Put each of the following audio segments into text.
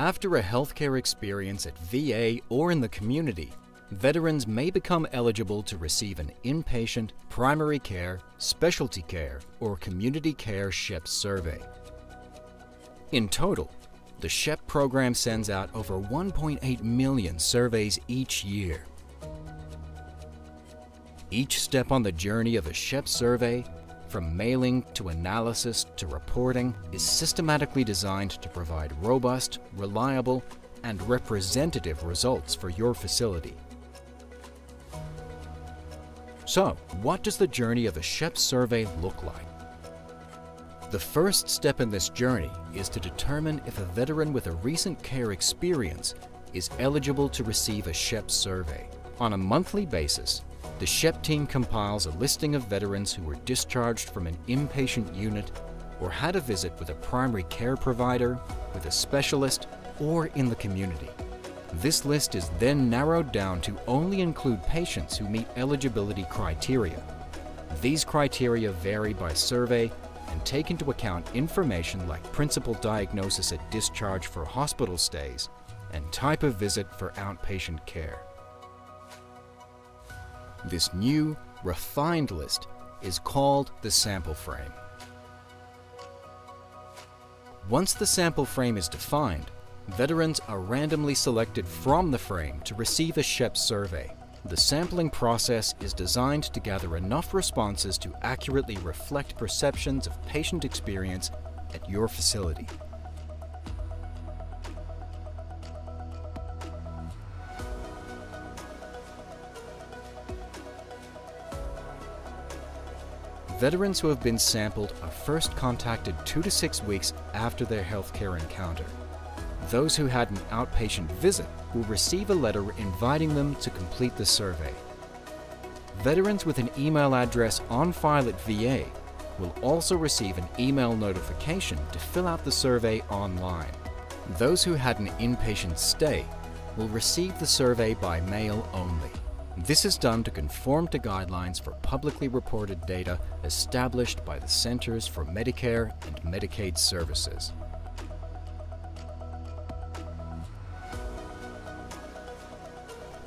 After a healthcare experience at VA or in the community, veterans may become eligible to receive an inpatient, primary care, specialty care, or community care SHEP survey. In total, the SHEP program sends out over 1.8 million surveys each year. Each step on the journey of a SHEP survey, from mailing to analysis to reporting, is systematically designed to provide robust, reliable, and representative results for your facility. So, what does the journey of a SHEP survey look like? The first step in this journey is to determine if a veteran with a recent care experience is eligible to receive a SHEP survey. On a monthly basis, the SHEP team compiles a listing of veterans who were discharged from an inpatient unit or had a visit with a primary care provider, with a specialist, or in the community. This list is then narrowed down to only include patients who meet eligibility criteria. These criteria vary by survey and take into account information like principal diagnosis at discharge for hospital stays and type of visit for outpatient care. This new, refined list is called the sample frame. Once the sample frame is defined, veterans are randomly selected from the frame to receive a SHEP survey. The sampling process is designed to gather enough responses to accurately reflect perceptions of patient experience at your facility. Veterans who have been sampled are first contacted two to six weeks after their healthcare encounter. Those who had an outpatient visit will receive a letter inviting them to complete the survey. Veterans with an email address on file at VA will also receive an email notification to fill out the survey online. Those who had an inpatient stay will receive the survey by mail only. This is done to conform to guidelines for publicly reported data established by the Centers for Medicare and Medicaid Services.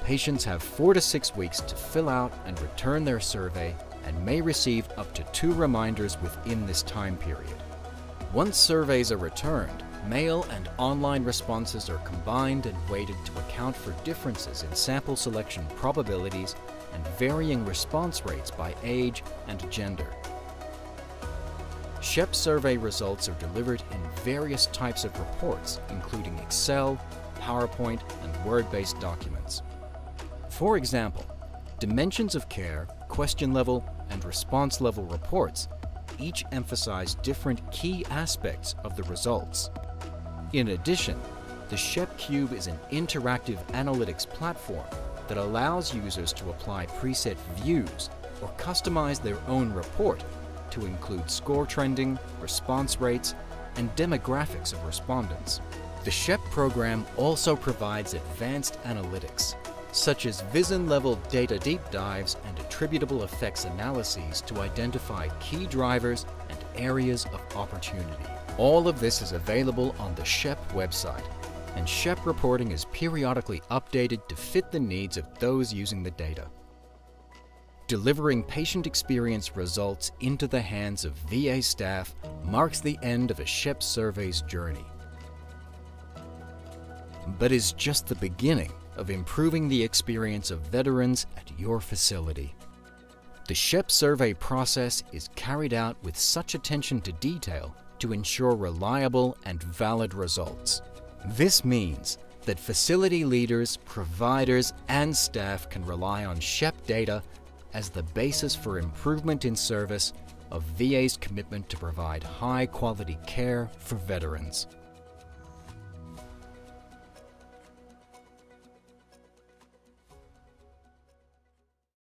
Patients have four to six weeks to fill out and return their survey and may receive up to two reminders within this time period. Once surveys are returned, mail and online responses are combined and weighted to account for differences in sample selection probabilities and varying response rates by age and gender. SHEP survey results are delivered in various types of reports, including Excel, PowerPoint, and Word-based documents. For example, dimensions of care, question level, and response level reports each emphasize different key aspects of the results. In addition, the SHEP Cube is an interactive analytics platform that allows users to apply preset views or customize their own report to include score trending, response rates, and demographics of respondents. The SHEP program also provides advanced analytics such as VISN-level data deep dives and attributable effects analyses to identify key drivers and areas of opportunity. All of this is available on the SHEP website, and SHEP reporting is periodically updated to fit the needs of those using the data. Delivering patient experience results into the hands of VA staff marks the end of a SHEP survey's journey. But is just the beginning of improving the experience of veterans at your facility. The SHEP survey process is carried out with such attention to detail to ensure reliable and valid results. This means that facility leaders, providers, and staff can rely on SHEP data as the basis for improvement in service of VA's commitment to provide high quality care for veterans.